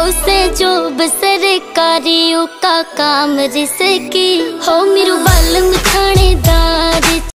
उसे जो सरकारियों का काम जिसकी हो मेरू